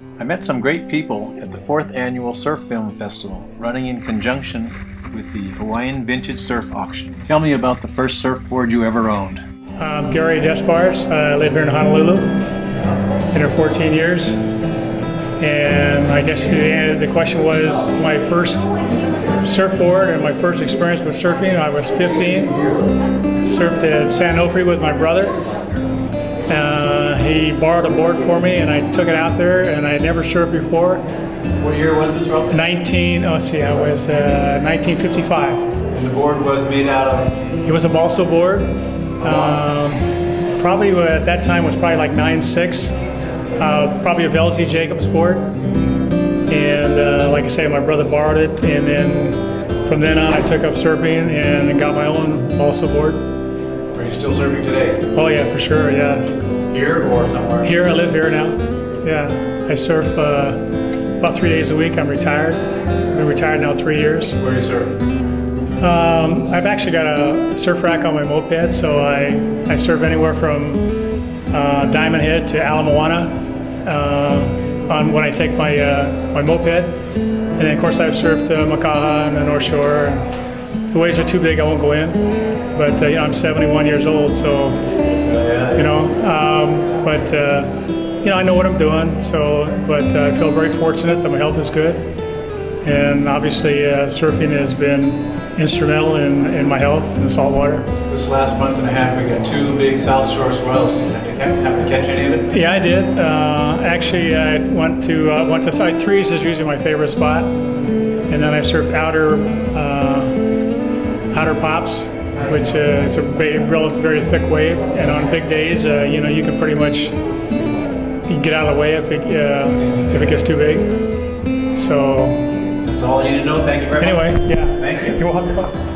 I met some great people at the fourth annual Surf Film Festival, running in conjunction with the Hawaiian Vintage Surf Auction. Tell me about the first surfboard you ever owned. I'm Gary Despars. I live here in Honolulu. Been here 14 years. And I guess the, the question was my first surfboard and my first experience with surfing. I was 15. Surfed at San Onofre with my brother. Borrowed a board for me and I took it out there and I had never surfed before. What year was this, Rob? 19, oh, see, I was uh, 1955. And the board was made out of? It was a balsa board. Um, probably uh, at that time was probably like 9.6. Uh, probably a Velzy Jacobs board. And uh, like I say, my brother borrowed it. And then from then on, I took up surfing and got my own balsa board. Are you still surfing today? Oh, yeah, for sure, yeah. Here or somewhere? Here, I live here now. Yeah, I surf uh, about three days a week. I'm retired. I've been retired now three years. Where do you surf? Um, I've actually got a surf rack on my moped, so I, I surf anywhere from uh, Diamond Head to Ala Moana uh, on when I take my uh, my moped, and then of course I've surfed uh, Makaha and the North Shore. The waves are too big, I won't go in. But uh, you know, I'm 71 years old, so but uh, you know, I know what I'm doing. So, but uh, I feel very fortunate that my health is good, and obviously uh, surfing has been instrumental in, in my health in the saltwater. This last month and a half, we got two big South Shore swells. Did you happen to catch any of it? Yeah, I did. Uh, actually, I went to uh, went to th threes is usually my favorite spot, and then I surfed outer uh, outer pops, which uh, is a very, real, very thick wave. And on big days, uh, you know, you can pretty much get out of the way if it uh, if it gets too big. So That's all I need to know. Thank you very much. anyway, yeah. Thank you. You're welcome.